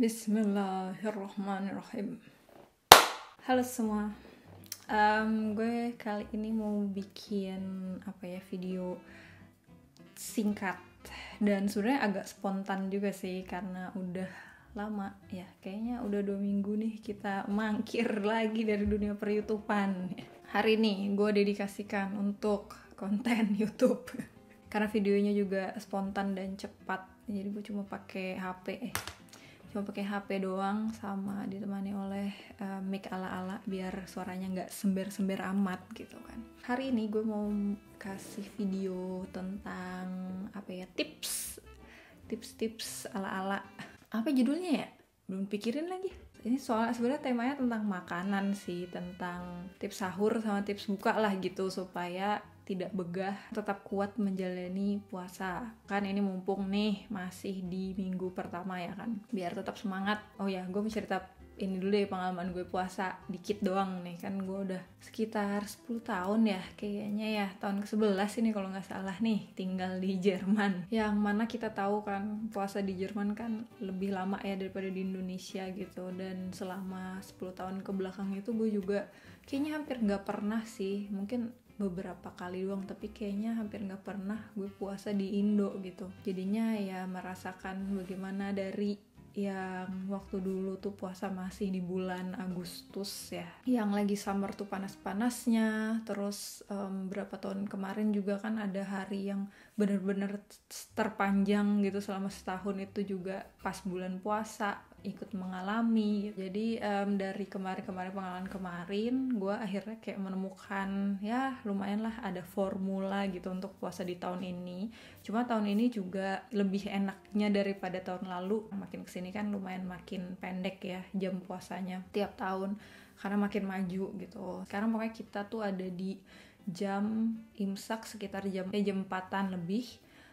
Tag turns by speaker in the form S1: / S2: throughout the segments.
S1: Bismillahirrahmanirrahim. Halo semua, um, gue kali ini mau bikin apa ya video singkat. Dan sebenarnya agak spontan juga sih karena udah lama. Ya kayaknya udah dua minggu nih kita mangkir lagi dari dunia peryoutuban hari ini gue dedikasikan untuk konten YouTube. Karena videonya juga spontan dan cepat. Jadi gue cuma pakai HP cuma pakai HP doang sama ditemani oleh uh, mic ala-ala biar suaranya nggak sember-sember amat gitu kan. Hari ini gue mau kasih video tentang apa ya tips tips-tips ala-ala. Apa judulnya ya? Belum pikirin lagi. Ini soal sebenarnya temanya tentang makanan sih tentang tips sahur sama tips buka lah gitu supaya tidak begah, tetap kuat menjalani puasa. Kan ini mumpung nih masih di minggu pertama ya kan. Biar tetap semangat. Oh ya, gue mau cerita ini dulu deh pengalaman gue puasa dikit doang nih kan gue udah sekitar 10 tahun ya kayaknya ya tahun ke-11 ini kalau nggak salah nih tinggal di Jerman yang mana kita tahu kan puasa di Jerman kan lebih lama ya daripada di Indonesia gitu dan selama 10 tahun ke belakang itu gue juga kayaknya hampir nggak pernah sih mungkin beberapa kali doang tapi kayaknya hampir nggak pernah gue puasa di Indo gitu. Jadinya ya merasakan bagaimana dari yang waktu dulu tuh puasa masih di bulan Agustus ya. Yang lagi summer tuh panas-panasnya terus um, berapa tahun kemarin juga kan ada hari yang bener-bener terpanjang gitu selama setahun itu juga pas bulan puasa ikut mengalami. Jadi um, dari kemarin-kemarin pengalaman kemarin gue akhirnya kayak menemukan ya lumayan lah ada formula gitu untuk puasa di tahun ini. Cuma tahun ini juga lebih enaknya daripada tahun lalu. Makin ke sini kan lumayan makin pendek ya jam puasanya tiap tahun karena makin maju gitu. Sekarang pokoknya kita tuh ada di jam imsak sekitar jam eh, jam empatan lebih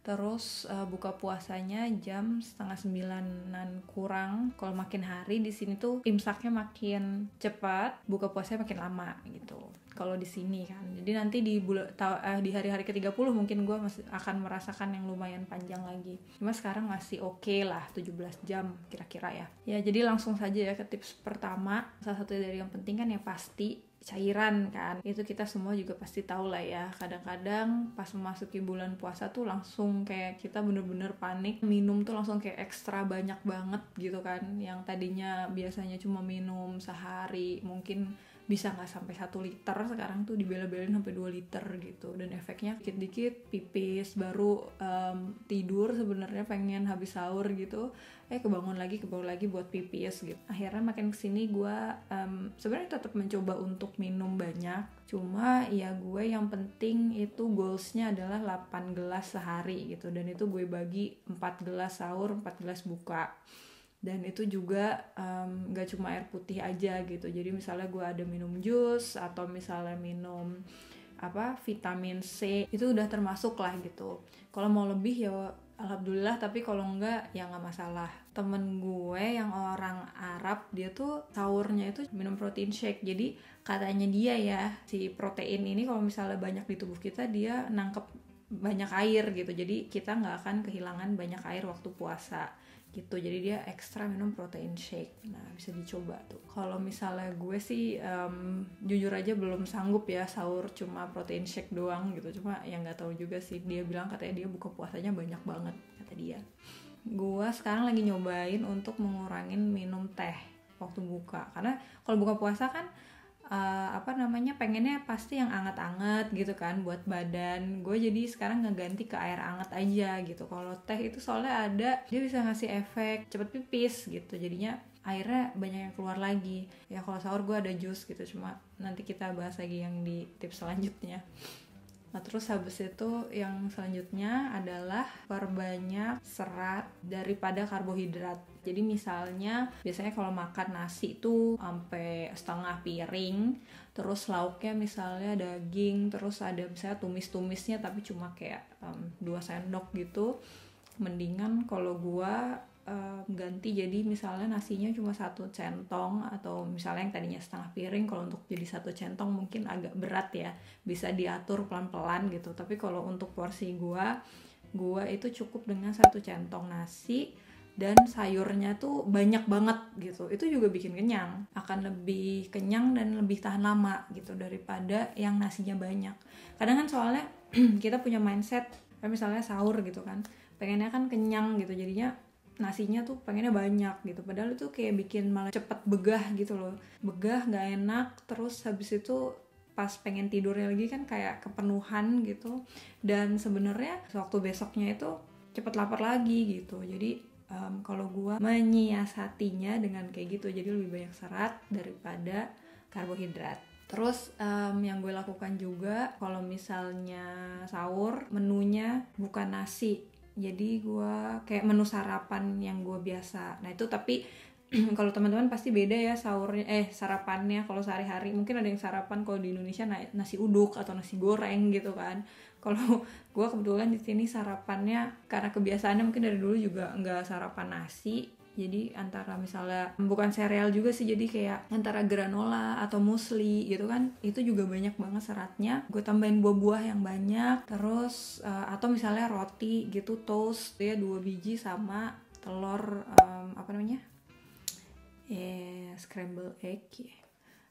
S1: terus uh, buka puasanya jam setengah sembilanan kurang. Kalau makin hari di sini tuh imsaknya makin cepat buka puasanya makin lama gitu. Kalau di sini kan. Jadi nanti di bulan uh, di hari-hari ke-30 mungkin gue masih akan merasakan yang lumayan panjang lagi. Cuma sekarang masih oke okay lah 17 jam kira-kira ya. Ya jadi langsung saja ya ke tips pertama. Salah satu dari yang penting kan ya pasti cairan kan. Itu kita semua juga pasti tahu lah ya. Kadang-kadang pas memasuki bulan puasa tuh langsung kayak kita bener-bener panik. Minum tuh langsung kayak ekstra banyak banget gitu kan. Yang tadinya biasanya cuma minum sehari mungkin bisa nggak sampai satu liter sekarang tuh dibela-belain sampai 2 liter gitu. Dan efeknya dikit-dikit pipis baru um, tidur sebenarnya pengen habis sahur gitu. Eh kebangun lagi kebangun lagi buat pipis gitu. Akhirnya makin ke sini gue um, sebenarnya tetap mencoba untuk minum banyak. Cuma ya gue yang penting itu goalsnya adalah 8 gelas sehari gitu. Dan itu gue bagi 4 gelas sahur 4 gelas buka dan itu juga um, gak cuma air putih aja gitu. Jadi misalnya gue ada minum jus atau misalnya minum apa vitamin C itu udah termasuk lah gitu. Kalau mau lebih ya alhamdulillah tapi kalau enggak ya nggak masalah. Temen gue yang orang Arab dia tuh sahurnya itu minum protein shake. Jadi katanya dia ya si protein ini kalau misalnya banyak di tubuh kita dia nangkep banyak air gitu. Jadi kita nggak akan kehilangan banyak air waktu puasa gitu. Jadi dia ekstra minum protein shake. Nah bisa dicoba tuh. Kalau misalnya gue sih um, jujur aja belum sanggup ya sahur cuma protein shake doang gitu. Cuma yang nggak tahu juga sih. Dia bilang katanya dia buka puasanya banyak banget kata dia. Gue sekarang lagi nyobain untuk mengurangin minum teh waktu buka. Karena kalau buka puasa kan uh, apa namanya pengennya pasti yang anget-anget gitu kan buat badan. Gue jadi sekarang ngeganti ke air anget aja gitu. Kalau teh itu soalnya ada dia bisa ngasih efek cepet pipis gitu. Jadinya airnya banyak yang keluar lagi. Ya kalau sahur gue ada jus gitu cuma nanti kita bahas lagi yang di tips selanjutnya Nah terus habis itu yang selanjutnya adalah perbanyak serat daripada karbohidrat. Jadi misalnya biasanya kalau makan nasi itu sampai setengah piring, terus lauknya misalnya daging, terus ada misalnya tumis-tumisnya tapi cuma kayak um, 2 sendok gitu. Mendingan kalau gua uh, ganti. Jadi misalnya nasinya cuma satu centong atau misalnya yang tadinya setengah piring kalau untuk jadi satu centong mungkin agak berat ya. Bisa diatur pelan-pelan gitu. Tapi kalau untuk porsi gua gua itu cukup dengan satu centong nasi dan sayurnya tuh banyak banget gitu. Itu juga bikin kenyang. Akan lebih kenyang dan lebih tahan lama gitu daripada yang nasinya banyak. Kadang kan soalnya kita punya mindset misalnya sahur gitu kan. Pengennya kan kenyang gitu. Jadinya nasinya tuh pengennya banyak gitu. Padahal itu kayak bikin malah cepet begah gitu loh. Begah nggak enak terus habis itu pas pengen tidurnya lagi kan kayak kepenuhan gitu. Dan sebenarnya waktu besoknya itu cepet lapar lagi gitu. Jadi um, kalau gue menyiasatinya dengan kayak gitu. Jadi lebih banyak serat daripada karbohidrat. Terus um, yang gue lakukan juga kalau misalnya sahur menunya bukan nasi. Jadi gue kayak menu sarapan yang gue biasa. Nah itu tapi kalau teman-teman pasti beda ya sahurnya eh sarapannya kalau sehari-hari mungkin ada yang sarapan kalau di Indonesia nasi uduk atau nasi goreng gitu kan kalau gue kebetulan di sini sarapannya karena kebiasaannya mungkin dari dulu juga nggak sarapan nasi jadi antara misalnya bukan sereal juga sih jadi kayak antara granola atau musli gitu kan itu juga banyak banget seratnya. Gue tambahin buah-buah yang banyak terus uh, atau misalnya roti gitu toast ya dua biji sama telur um, apa namanya? Eh scramble egg ya.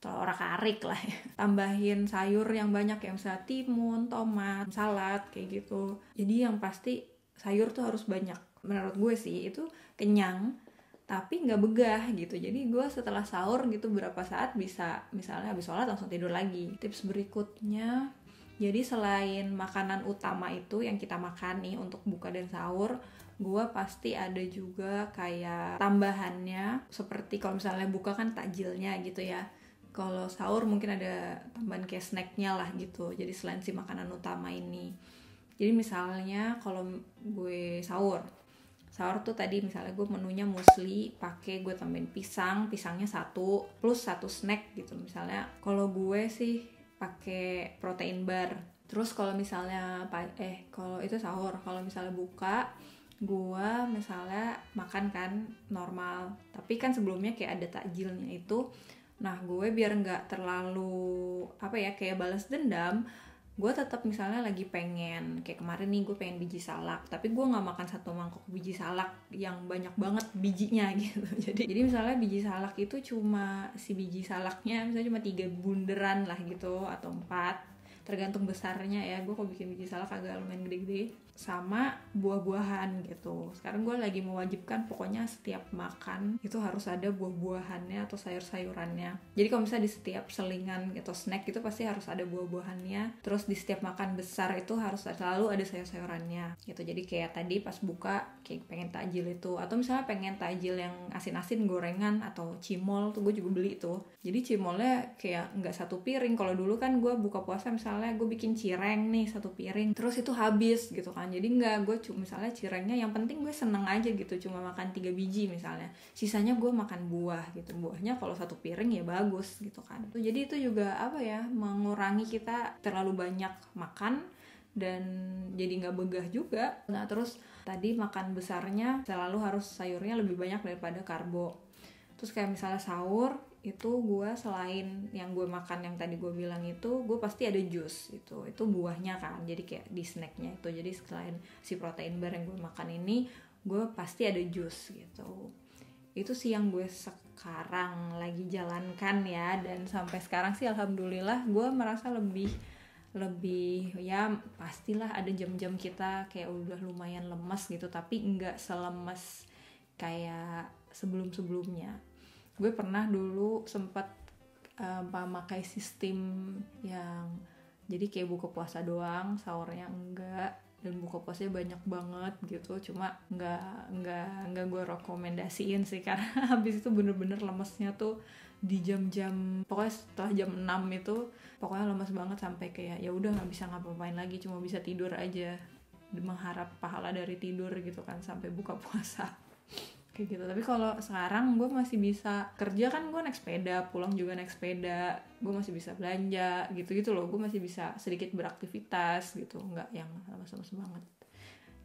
S1: Atau orak arik lah ya. tambahin sayur yang banyak ya misalnya timun tomat salad kayak gitu. Jadi yang pasti sayur tuh harus banyak menurut gue sih itu kenyang tapi nggak begah gitu. Jadi gue setelah sahur gitu berapa saat bisa misalnya habis sholat langsung tidur lagi. Tips berikutnya jadi selain makanan utama itu yang kita makan nih untuk buka dan sahur gue pasti ada juga kayak tambahannya. Seperti kalau misalnya buka kan takjilnya gitu ya. Kalau sahur mungkin ada tambahan kayak snacknya lah gitu. Jadi selain si makanan utama ini. Jadi misalnya kalau gue sahur sahur tuh tadi misalnya gue menunya musli pakai gue tambahin pisang pisangnya satu plus satu snack gitu. Misalnya kalau gue sih pakai protein bar. Terus kalau misalnya eh kalau itu sahur. Kalau misalnya buka gue misalnya makan kan normal. Tapi kan sebelumnya kayak ada takjilnya itu. Nah gue biar nggak terlalu apa ya kayak balas dendam gue tetap misalnya lagi pengen kayak kemarin nih gue pengen biji salak tapi gue nggak makan satu mangkok biji salak yang banyak banget bijinya gitu. Jadi jadi misalnya biji salak itu cuma si biji salaknya misalnya cuma tiga bunderan lah gitu atau empat. Tergantung besarnya ya gue kok bikin biji salak agak lumayan gede-gede sama buah-buahan gitu. Sekarang gue lagi mewajibkan pokoknya setiap makan itu harus ada buah-buahannya atau sayur-sayurannya. Jadi kalau misalnya di setiap selingan atau snack itu pasti harus ada buah-buahannya. Terus di setiap makan besar itu harus selalu ada sayur-sayurannya gitu. Jadi kayak tadi pas buka kayak pengen takjil itu. Atau misalnya pengen takjil yang asin-asin gorengan atau cimol tuh gue juga beli tuh. Jadi cimolnya kayak nggak satu piring. Kalau dulu kan gue buka puasa misalnya gue bikin cireng nih satu piring. Terus itu habis gitu kan jadi nggak gue cuma misalnya cirengnya yang penting gue seneng aja gitu cuma makan tiga biji misalnya. Sisanya gue makan buah gitu buahnya kalau satu piring ya bagus gitu kan. Jadi itu juga apa ya mengurangi kita terlalu banyak makan dan jadi nggak begah juga. Nah terus tadi makan besarnya selalu harus sayurnya lebih banyak daripada karbo. Terus kayak misalnya sahur itu gue selain yang gue makan yang tadi gue bilang itu gue pasti ada jus itu. Itu buahnya kan jadi kayak di snacknya itu. Jadi selain si protein bar yang gue makan ini gue pasti ada jus gitu. Itu sih yang gue sekarang lagi jalankan ya dan sampai sekarang sih alhamdulillah gue merasa lebih lebih ya pastilah ada jam-jam kita kayak udah lumayan lemas gitu tapi nggak selemes kayak sebelum-sebelumnya gue pernah dulu sempat uh, pakai sistem yang jadi kayak buka puasa doang sahurnya enggak dan buka puasanya banyak banget gitu. Cuma nggak nggak nggak gue rekomendasiin sih karena habis itu bener-bener lemesnya tuh di jam-jam pokoknya setelah jam 6 itu pokoknya lemes banget sampai kayak ya udah nggak bisa ngapa-ngapain lagi cuma bisa tidur aja. Mengharap pahala dari tidur gitu kan sampai buka puasa kayak gitu. Tapi kalau sekarang gue masih bisa kerja kan gue naik sepeda pulang juga naik sepeda gue masih bisa belanja gitu gitu loh. Gue masih bisa sedikit beraktivitas gitu nggak yang lemas-lemas banget.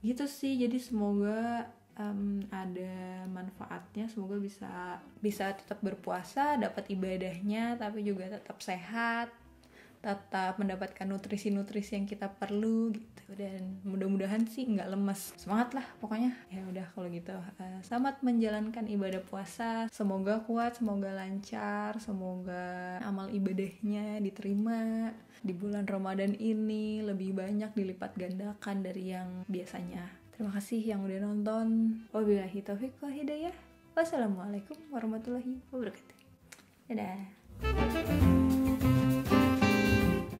S1: Gitu sih jadi semoga um, ada manfaatnya semoga bisa bisa tetap berpuasa dapat ibadahnya tapi juga tetap sehat tetap mendapatkan nutrisi-nutrisi yang kita perlu gitu. Dan mudah-mudahan sih nggak lemes. Semangat lah pokoknya. Ya udah kalau gitu. Uh, selamat menjalankan ibadah puasa. Semoga kuat semoga lancar semoga amal ibadahnya diterima. Di bulan Ramadan ini lebih banyak dilipat gandakan dari yang biasanya. Terima kasih yang udah nonton. Wabillahi taufiq wal hidayah. Wassalamualaikum warahmatullahi wabarakatuh. Dadah